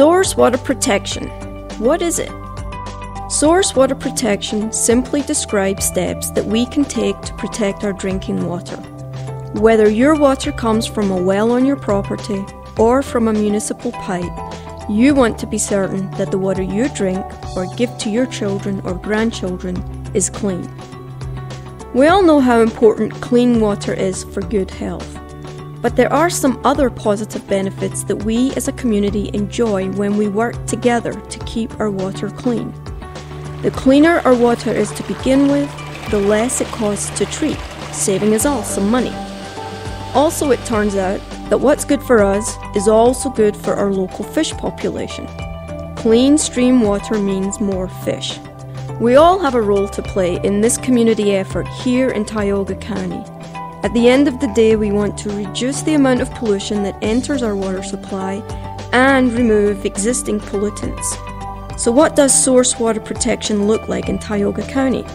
Source water protection. What is it? Source water protection simply describes steps that we can take to protect our drinking water. Whether your water comes from a well on your property or from a municipal pipe, you want to be certain that the water you drink or give to your children or grandchildren is clean. We all know how important clean water is for good health. But there are some other positive benefits that we as a community enjoy when we work together to keep our water clean. The cleaner our water is to begin with, the less it costs to treat, saving us all some money. Also, it turns out that what's good for us is also good for our local fish population. Clean stream water means more fish. We all have a role to play in this community effort here in Tioga County. At the end of the day, we want to reduce the amount of pollution that enters our water supply and remove existing pollutants. So, what does source water protection look like in Tioga County?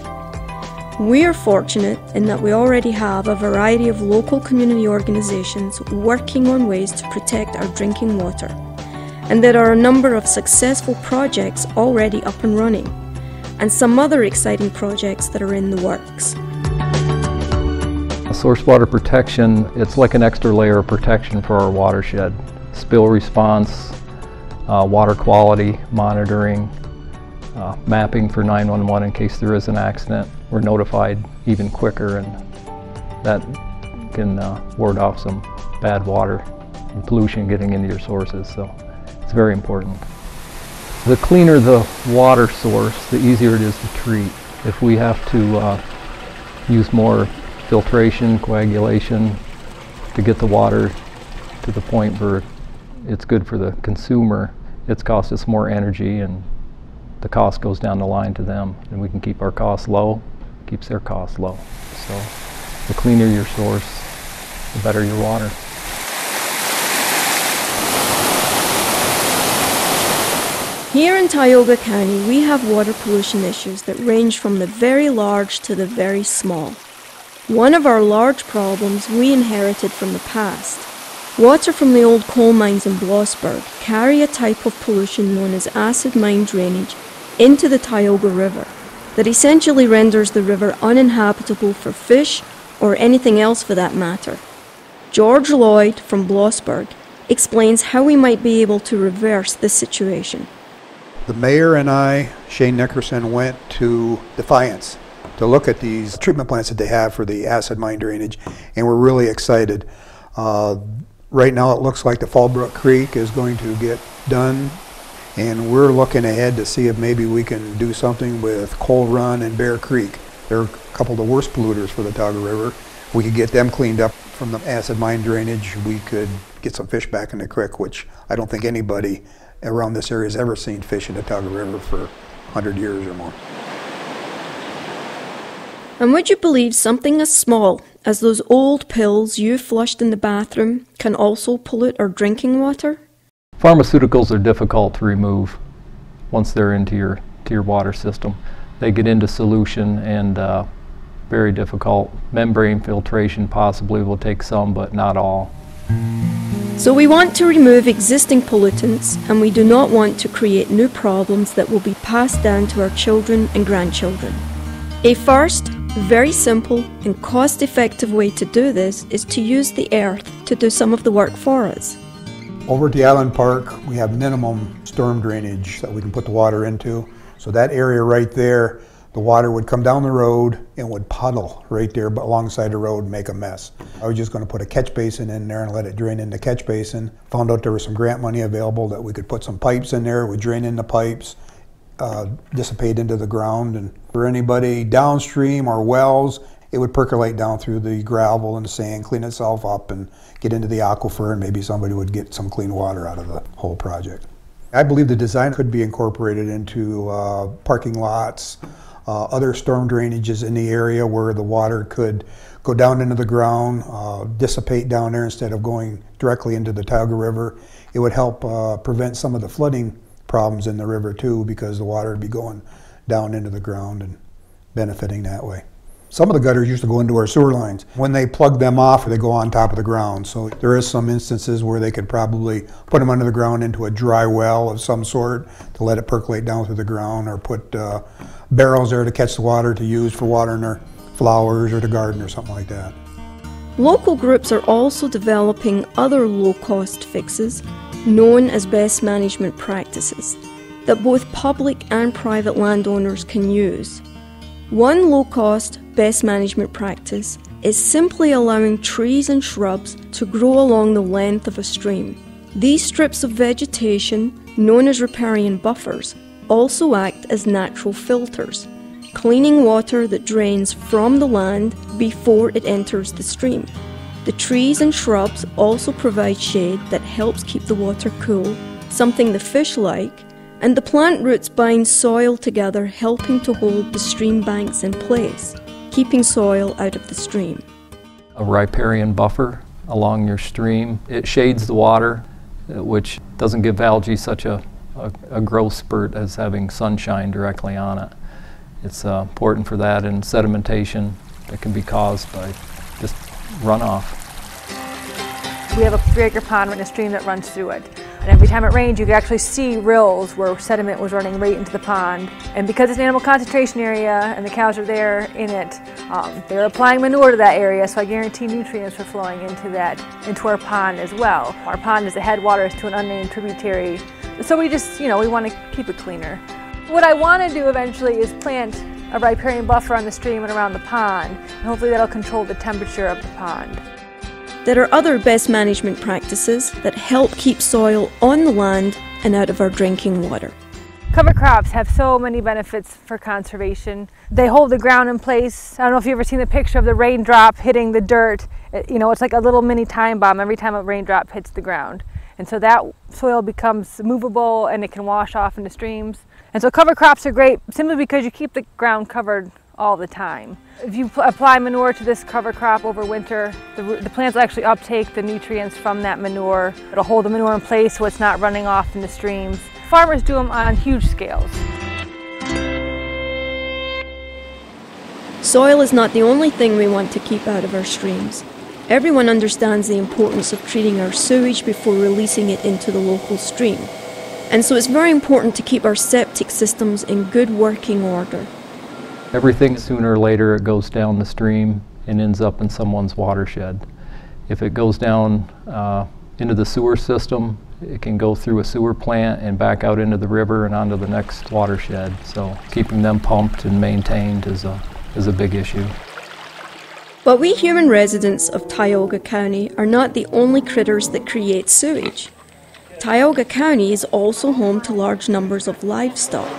We are fortunate in that we already have a variety of local community organizations working on ways to protect our drinking water, and there are a number of successful projects already up and running, and some other exciting projects that are in the works. Source water protection, it's like an extra layer of protection for our watershed. Spill response, uh, water quality monitoring, uh, mapping for 911 in case there is an accident. We're notified even quicker and that can uh, ward off some bad water and pollution getting into your sources. So it's very important. The cleaner the water source, the easier it is to treat. If we have to uh, use more filtration, coagulation to get the water to the point where it's good for the consumer. It's cost us more energy and the cost goes down the line to them and we can keep our costs low, keeps their costs low. So the cleaner your source, the better your water. Here in Tioga County, we have water pollution issues that range from the very large to the very small. One of our large problems we inherited from the past. Water from the old coal mines in Blossburg carry a type of pollution known as acid mine drainage into the Tioga River that essentially renders the river uninhabitable for fish or anything else for that matter. George Lloyd from Blossburg explains how we might be able to reverse this situation. The mayor and I, Shane Nickerson, went to Defiance to look at these treatment plants that they have for the acid mine drainage, and we're really excited. Uh, right now, it looks like the Fallbrook Creek is going to get done, and we're looking ahead to see if maybe we can do something with Coal Run and Bear Creek. They're a couple of the worst polluters for the Tioga River. We could get them cleaned up from the acid mine drainage. We could get some fish back in the creek, which I don't think anybody around this area has ever seen fish in the Tioga River for 100 years or more. And would you believe something as small as those old pills you flushed in the bathroom can also pollute our drinking water? Pharmaceuticals are difficult to remove once they're into your to your water system. They get into solution and uh, very difficult. Membrane filtration possibly will take some, but not all. So we want to remove existing pollutants and we do not want to create new problems that will be passed down to our children and grandchildren. A first, very simple and cost effective way to do this is to use the earth to do some of the work for us. Over at the Island Park, we have minimum storm drainage that we can put the water into. So that area right there, the water would come down the road and would puddle right there alongside the road and make a mess. I was just going to put a catch basin in there and let it drain in the catch basin. Found out there was some grant money available that we could put some pipes in there, it would drain in the pipes, uh, dissipate into the ground. And for anybody downstream or wells, it would percolate down through the gravel and sand, clean itself up, and get into the aquifer, and maybe somebody would get some clean water out of the whole project. I believe the design could be incorporated into uh, parking lots, uh, other storm drainages in the area where the water could go down into the ground, uh, dissipate down there instead of going directly into the Tioga River. It would help uh, prevent some of the flooding problems in the river too because the water would be going down into the ground and benefiting that way. Some of the gutters used to go into our sewer lines. When they plug them off, they go on top of the ground. So there is some instances where they could probably put them under the ground into a dry well of some sort to let it percolate down through the ground or put uh, barrels there to catch the water to use for watering their flowers or to garden or something like that. Local groups are also developing other low cost fixes known as best management practices that both public and private landowners can use. One low cost best management practice is simply allowing trees and shrubs to grow along the length of a stream. These strips of vegetation, known as riparian buffers, also act as natural filters, cleaning water that drains from the land before it enters the stream. The trees and shrubs also provide shade that helps keep the water cool, something the fish like, and the plant roots bind soil together, helping to hold the stream banks in place, keeping soil out of the stream. A riparian buffer along your stream, it shades the water, uh, which doesn't give algae such a, a, a growth spurt as having sunshine directly on it. It's uh, important for that and sedimentation that can be caused by runoff. We have a three acre pond and a stream that runs through it. And every time it rains, you can actually see rills where sediment was running right into the pond. And because it's an animal concentration area and the cows are there in it, um, they're applying manure to that area, so I guarantee nutrients are flowing into that, into our pond as well. Our pond is the headwaters to an unnamed tributary. So we just, you know, we want to keep it cleaner. What I want to do eventually is plant a riparian buffer on the stream and around the pond, and hopefully that'll control the temperature of the pond. There are other best management practices that help keep soil on the land and out of our drinking water. Cover crops have so many benefits for conservation. They hold the ground in place. I don't know if you've ever seen the picture of the raindrop hitting the dirt. It, you know, it's like a little mini time bomb every time a raindrop hits the ground. And so that soil becomes movable and it can wash off into streams. And so cover crops are great simply because you keep the ground covered all the time. If you apply manure to this cover crop over winter, the, the, plants actually uptake the nutrients from that manure. It'll hold the manure in place so it's not running off into streams. Farmers do them on huge scales. Soil is not the only thing we want to keep out of our streams. Everyone understands the importance of treating our sewage before releasing it into the local stream. And so it's very important to keep our septic systems in good working order. Everything sooner or later it goes down the stream and ends up in someone's watershed. If it goes down uh, into the sewer system, it can go through a sewer plant and back out into the river and onto the next watershed. So keeping them pumped and maintained is a, is a big issue. But we human residents of Tioga County are not the only critters that create sewage. Tioga County is also home to large numbers of livestock.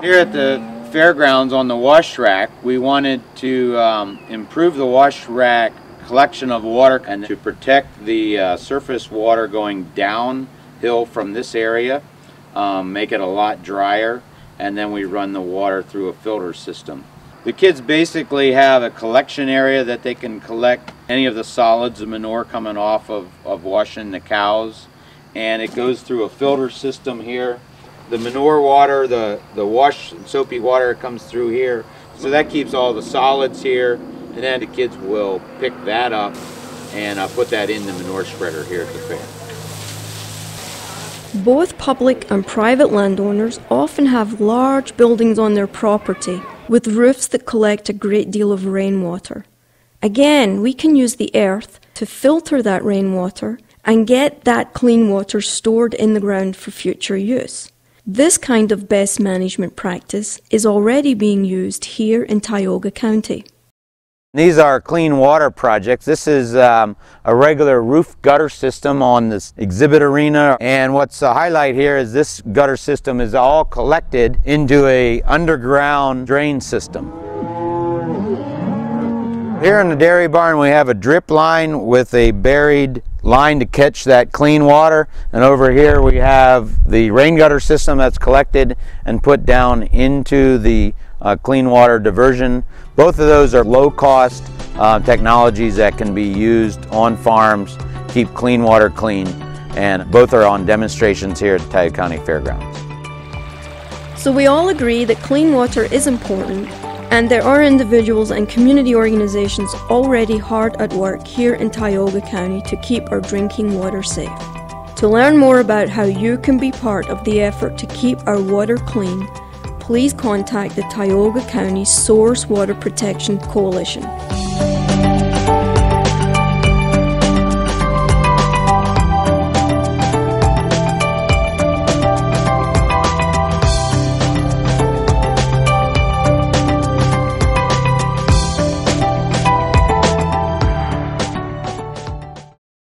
Here at the fairgrounds on the wash rack, we wanted to um, improve the wash rack collection of water and to protect the uh, surface water going downhill from this area, um, make it a lot drier, and then we run the water through a filter system. The kids basically have a collection area that they can collect any of the solids, the manure coming off of, of washing the cows, and it goes through a filter system here the manure water, the, the wash soapy water comes through here. So that keeps all the solids here. And then the kids will pick that up and uh, put that in the manure spreader here at the fair. Both public and private landowners often have large buildings on their property with roofs that collect a great deal of rainwater. Again, we can use the earth to filter that rainwater and get that clean water stored in the ground for future use. This kind of best management practice is already being used here in Tioga County. These are clean water projects. This is um, a regular roof gutter system on this exhibit arena. And what's a highlight here is this gutter system is all collected into a underground drain system. Here in the dairy barn we have a drip line with a buried line to catch that clean water and over here we have the rain gutter system that's collected and put down into the uh, clean water diversion. Both of those are low cost uh, technologies that can be used on farms, keep clean water clean, and both are on demonstrations here at the Tioga County Fairgrounds. So we all agree that clean water is important And there are individuals and community organizations already hard at work here in Tioga County to keep our drinking water safe. To learn more about how you can be part of the effort to keep our water clean, please contact the Tioga County Source Water Protection Coalition